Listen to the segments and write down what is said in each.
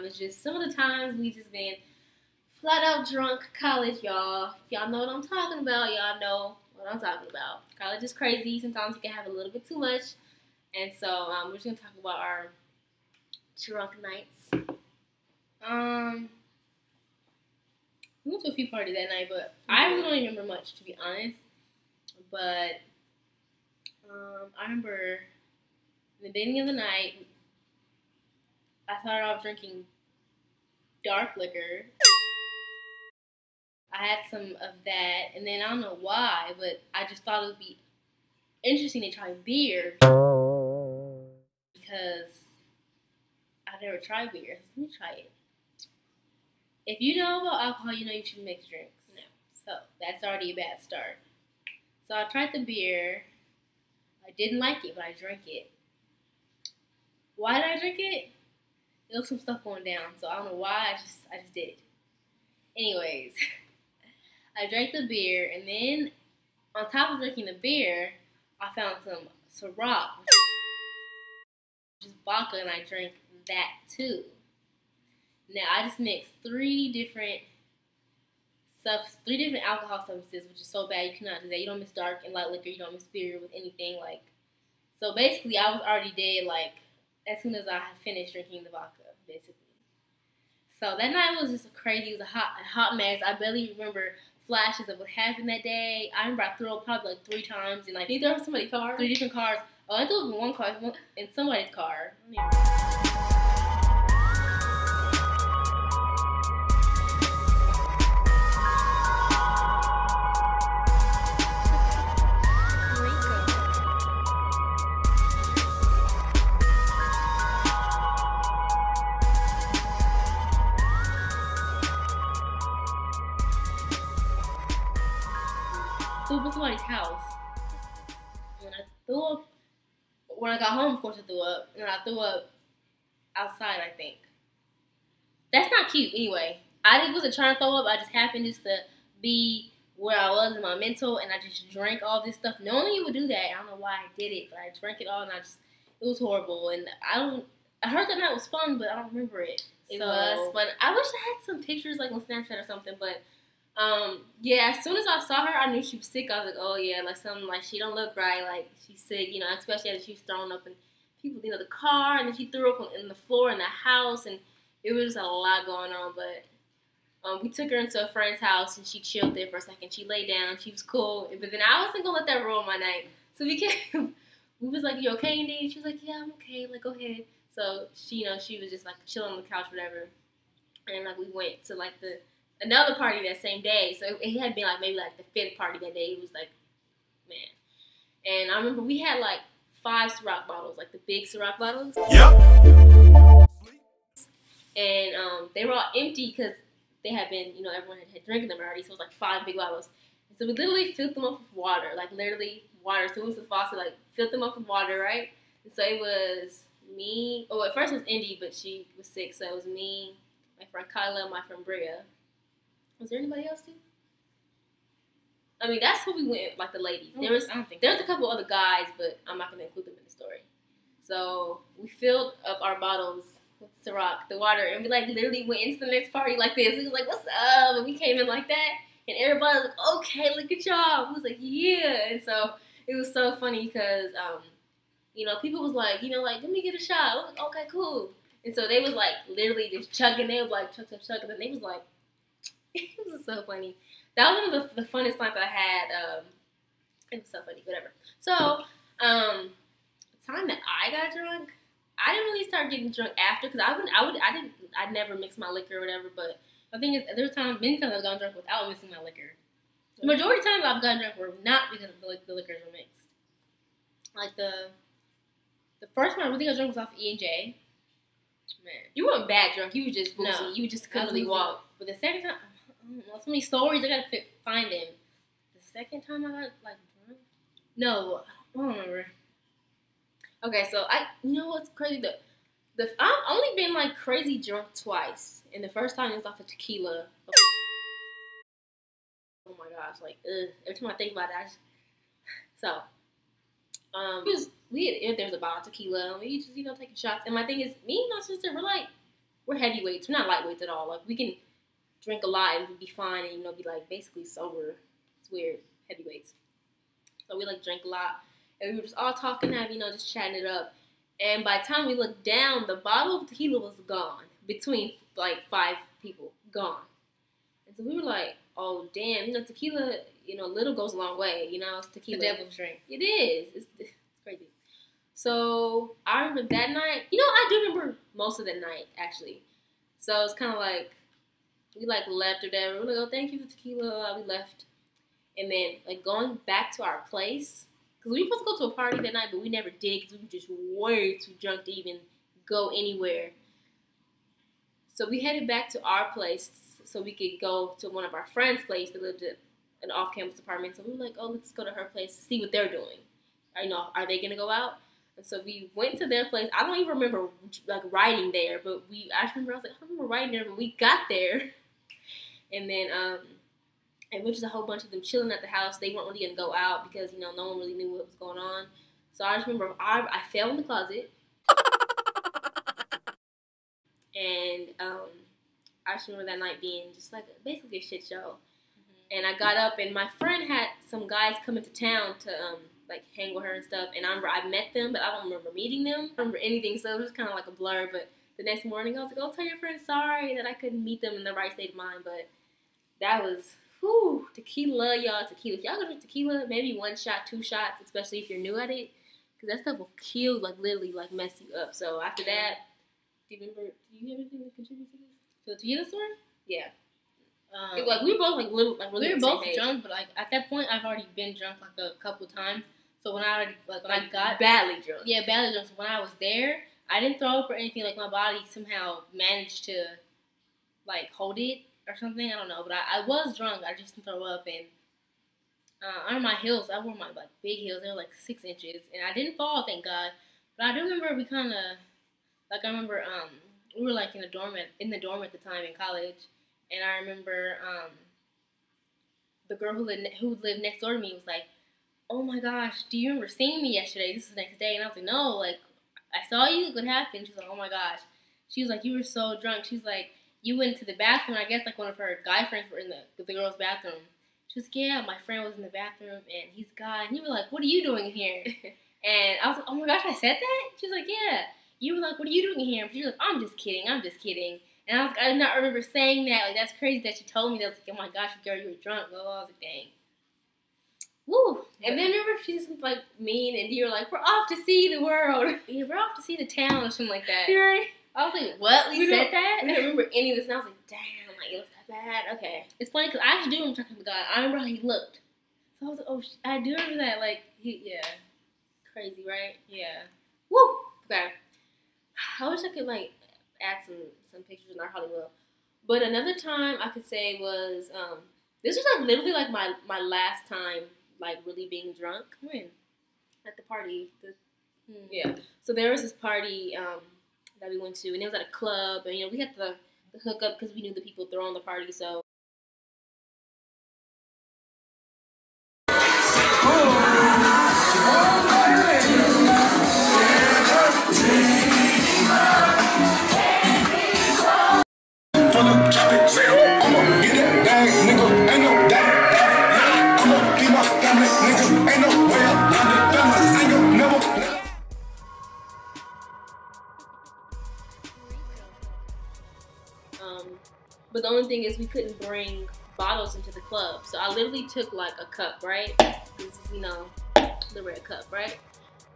time. It's just some of the times we just been flat out drunk college, y'all. If y'all know what I'm talking about, y'all know what I'm talking about. College is crazy. Sometimes you can have a little bit too much. And so um, we're just gonna talk about our drunk nights. Um, we went to a few parties that night, but I really don't remember much to be honest. But um, I remember the beginning of the night, I started off drinking dark liquor. I had some of that, and then I don't know why, but I just thought it would be interesting to try beer because I've never tried beer. Let me try it. If you know about alcohol, you know you should mix drinks. No. So that's already a bad start. So I tried the beer. I didn't like it, but I drank it. Why did I drink it? There was some stuff going down, so I don't know why. I just I just did. Anyways, I drank the beer, and then on top of drinking the beer, I found some Ciroc, just vodka, and I drank that too. Now I just mixed three different stuff, three different alcohol substances, which is so bad you cannot do that. You don't mix dark and light liquor. You don't mix beer with anything like. So basically, I was already dead like as soon as I had finished drinking the vodka, basically. So that night was just crazy. It was a hot, a hot mess. I barely remember flashes of what happened that day. I remember I threw up probably like three times in like you throw somebody's car? three different cars. Oh, I threw up in one car, in somebody's car. In somebody's house. When I threw up, when I got home, of course I threw up, and I threw up outside. I think that's not cute. Anyway, I wasn't trying to throw up. I just happened just to be where I was in my mental, and I just drank all this stuff. Knowing you would do that, I don't know why I did it, but I drank it all, and I just it was horrible. And I don't. I heard that night was fun, but I don't remember it. It So- was fun. I wish I had some pictures like on Snapchat or something, but um, yeah. As soon as I saw her, I knew she was sick. I was like, oh yeah, like something like she don't look right, like she's sick, you know. Especially as she was thrown up in people, you know, the car, and then she threw up on, in the floor in the house, and it was a lot going on. But um, we took her into a friend's house, and she chilled there for a second. She lay down, she was cool, but then I wasn't gonna let that ruin my night. So we came. We was like, "You okay, ND?" She was like, "Yeah, I'm okay. Like, go ahead." So she, you know, she was just like chilling on the couch, whatever. And like we went to like the another party that same day. So it had been like maybe like the fifth party that day. It was like, man. And I remember we had like five Ciroc bottles, like the big Ciroc bottles, Yep. and um, they were all empty because they had been, you know, everyone had, had drinking them already. So it was like five big bottles. And so we literally filled them up with water, like literally water. So it was the faucet, like filled them up with water, right? And so it was me. Oh, at first it was ND, but she was sick, so it was me, my friend Kyla, my friend Bria. Was there anybody else too? I mean, that's who we went, like the ladies. There was I don't think there was a couple other guys, but I'm not gonna include them in the story. So we filled up our bottles with Ciroc, the water, and we like literally went into the next party like this. We was like, "What's up?" And we came in like that, and everybody was like, "Okay, look at y'all." We was like, "Yeah," and so it was so funny because um, you know, people was like, you know, like, let me get a shot. I was like, okay, cool. And so they was like literally just chugging. They was like chug chug chug, and then they was like, it was so funny. That was one of the, the funnest nights I had. Um, it was so funny, whatever. So, um, the time that I got drunk, I didn't really start getting drunk after because I wouldn't, I would, I didn't, I never mix my liquor or whatever. But the thing is, there were times, many times I've gone drunk without mixing my liquor. The majority of times I've gotten drunk were not because the, like, the liquors were mixed. Like the, the first one I really got drunk was off E and J. Man, you weren't bad drunk. You were just No. You just couldn't really walk. But the second time, I so many stories. I gotta fi- find them. The second time I got like drunk, no, I don't remember. Okay, so I, you know what's crazy? The, the I've only been like crazy drunk twice, and the first time it was off of tequila. Oh my gosh, like ugh. every time I think about that, I just, so um, it was we had, if there was a bottle of tequila, and we just you know taking shots. And my thing is, me and my sister, we're like, we're heavyweights. We're not lightweights at all. Like we can drink a lot and be fine, and you know be like basically sober. It's weird, heavyweights. So we like drank a lot, and we were just all talking, having you know just chatting it up. And by the time we looked down, the bottle of tequila was gone between like five people, gone. And so we were like, oh damn, you know tequila, you know a little goes a long way. You know it's The tequila. devil's drink. It is. It's, it's crazy. So I remember that night. You know, I do remember most of that night actually. So it's kind of like we like left or whatever. We're like, oh, thank you for tequila. We left, and then like going back to our place because we were supposed to go to a party that night, but we never did because we were just way too drunk to even go anywhere. So we headed back to our place so we could go to one of our friends' place that lived at an off-campus apartment. So we were like, oh, let's go to her place to see what they're doing. I know, are they gonna go out? And so we went to their place. I don't even remember like riding there, but we. I remember I was like, I remember riding there, but we got there, and then um, and which is a whole bunch of them chilling at the house. They weren't really gonna go out because you know no one really knew what was going on. So I just remember I I fell in the closet, and um, I just remember that night being just like basically a shit show. And I got up, and my friend had some guys come into town to um, like hang with her and stuff. And I remember I met them, but I don't remember meeting them. I don't remember anything, so it was kind of like a blur. But the next morning, I was like, "Oh, tell your friend sorry that I couldn't meet them in the right state of mind." But that was whew, tequila, y'all. Tequila. If y'all gonna drink tequila, maybe one shot, two shots, especially if you're new at it, because that stuff will kill, like literally, like mess you up. So after that, do you remember? Do you have anything to contribute to this? So the tequila story? Yeah. Um, It- like we were both like little, like really we were on the same both page. drunk, but like at that point, I've already been drunk like a couple times. So when I already like when like I got badly drunk. yeah badly drunk, so when I was there, I didn't throw up or anything. Like my body somehow managed to like hold it or something. I don't know, but I, I was drunk. I just throw up and. Uh, on my heels, I wore my like big heels. They were like six inches, and I didn't fall, thank God. But I do remember we kind of, like I remember, um, we were like in a dorm at, in the dorm at the time in college, and I remember um, the girl who lived, who lived next door to me was like, "Oh my gosh, do you remember seeing me yesterday? This is the next day." And I was like, "No, like I saw you. What happened?" She's like, "Oh my gosh." She was like, "You were so drunk." She's like, "You went to the bathroom. I guess like one of her guy friends were in the the girl's bathroom." She was like, "Yeah, my friend was in the bathroom and he's a guy." And you were like, "What are you doing here?" and I was like, "Oh my gosh, I said that." She was like, "Yeah." You were like, "What are you doing here?" And she was like, "I'm just kidding. I'm just kidding." And I was like, I did not remember saying that. Like that's crazy that she told me that. I was like, "Oh my gosh, girl, you were drunk." Well, I was like, "Dang." Woo! And then remember she's like mean, and you're like, "We're off to see the world." Yeah, we're off to see the town or something like that. right? I was like, "What? We, We said that?" I don't remember any of this, and I was like, "Damn, like it was that bad." Okay. It's funny because I actually do remember talking to the guy. I remember how he looked. So I was like, "Oh, sh- I do remember that." Like, he, yeah, Crazy, right? yeah. Woo. Okay. I wish I could like add some some pictures, and I probably will. But another time I could say was um this was like literally like my my last time like really being drunk When? at the party. The, Hmm. yeah. So there was this party um that we went to, and it was at a club, and you know we had the the hook up because we knew the people throwing the party, so. Is we couldn't bring bottles into the club. So I literally took like a cup, right? This is, you know, the red cup, right?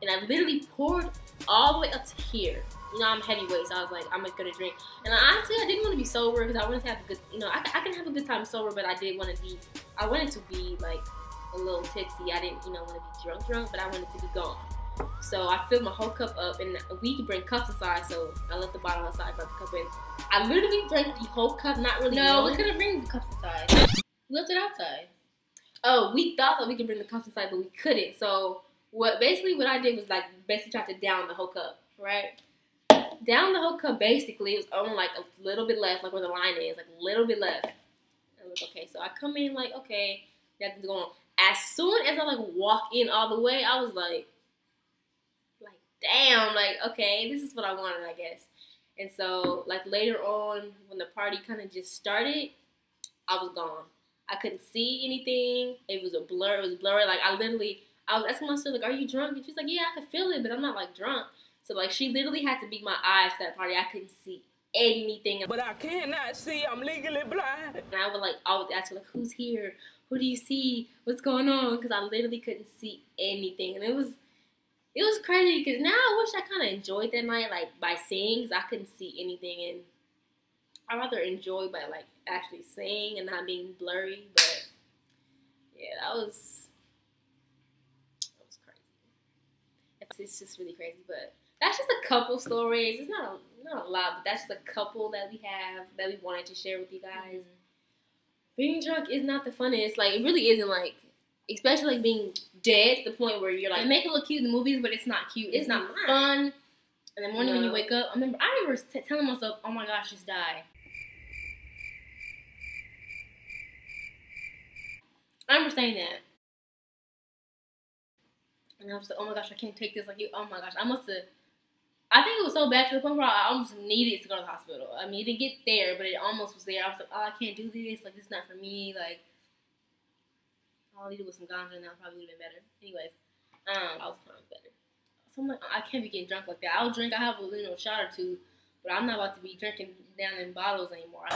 And I literally poured all the way up to here. You know, I'm heavyweight, so I was like, I'm gonna drink. And honestly, I didn't want to be sober because I wanted to have a good, you know, I, I can have a good time sober, but I did want to be, I wanted to be like a little tipsy. I didn't, you know, want to be drunk, drunk, but I wanted to be gone. So I filled my whole cup up, and we could bring cups inside. So I left the bottle outside, brought the cup in. I literally drank the whole cup, not really. No, we knowing- couldn't bring the cups inside. We left it outside. Oh, we thought that we could bring the cups inside, but we couldn't. So what basically what I did was like basically tried to down the whole cup, right? Down the whole cup basically it was only like a little bit left, like where the line is, like a little bit left. I was okay, so I come in like okay, nothing's going on. As soon as I like walk in all the way, I was like, damn, like okay, this is what I wanted, I guess. And so like later on, when the party kind of just started, I was gone. I couldn't see anything. It was a blur. It was blurry. Like I literally, I was asking my sister, like, "Are you drunk?" And she's like, "Yeah, I could feel it, but I'm not like drunk." So like she literally had to be my eyes for that party. I couldn't see anything. But I cannot see. I'm legally blind. And I would like always ask her like, "Who's here? Who do you see? What's going on?" Because I literally couldn't see anything, and it was it was crazy. Because now I wish I kind of enjoyed that night like by seeing, because I couldn't see anything, and I rather enjoy by like actually seeing and not being blurry. But yeah, that was that was crazy. It's, it's just really crazy, but that's just a couple stories. It's not a, not a lot, but that's just a couple that we have that we wanted to share with you guys. Mm-hmm. Being drunk is not the funnest. Like it really isn't. Like especially being dead to the point where you're They like, make it look cute in the movies, but it's not cute. It's, It's not not. fun. In the morning when you wake up, I remember I remember t- telling myself, "Oh my gosh, just die." I remember saying that, and I was like, "Oh my gosh, I can't take this." Like, you, oh my gosh, I must have. I think it was so bad to the point where I almost needed to go to the hospital. I mean, it didn't get there, but it almost was there. I was like, "Oh, I can't do this. Like, this is not for me." Like, all I needed was some ganja, and that probably would have been better. Anyways, um, I was kind of better. so I'm like, I can't be getting drunk like that. I'll drink, I have a little shot or two, but I'm not about to be drinking down in bottles anymore.